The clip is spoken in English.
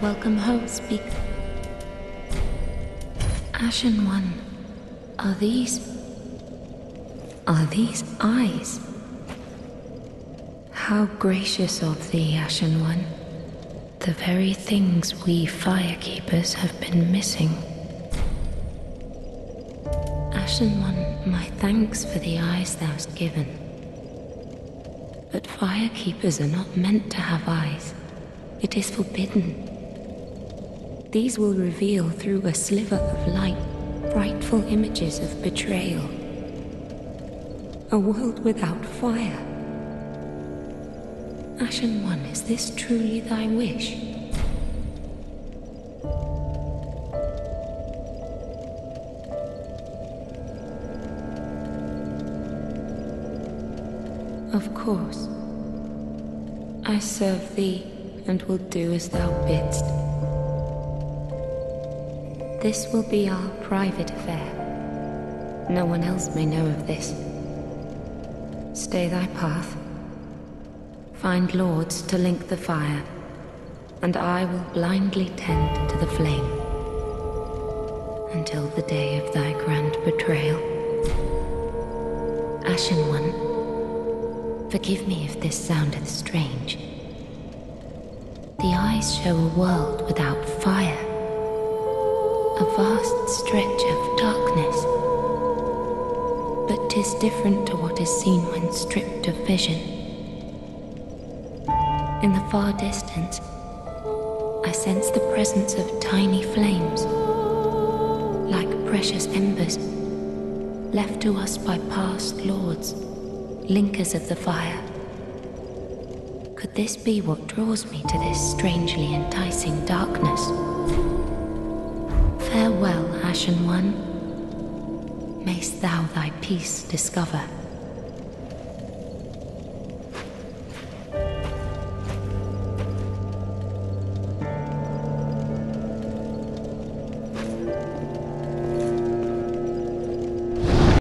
Welcome home, speak. Ashen One, are these. Are these eyes? How gracious of thee, Ashen One. The very things we firekeepers have been missing. Ashen One, my thanks for the eyes thou'st given. But firekeepers are not meant to have eyes. It is forbidden. These will reveal through a sliver of light frightful images of betrayal. A world without fire. Ashen One, is this truly thy wish? Of course. I serve thee and will do as thou bidst. This will be our private affair. No one else may know of this. Stay thy path. Find lords to link the fire, and I will blindly tend to the flame until the day of thy grand betrayal. Ashen One, forgive me if this soundeth strange. The eyes show a world without fire a vast stretch of darkness. But 'tis different to what is seen when stripped of vision. In the far distance, I sense the presence of tiny flames, like precious embers, left to us by past lords, linkers of the fire. Could this be what draws me to this strangely enticing darkness? Ashen One. Mayst thou thy peace discover.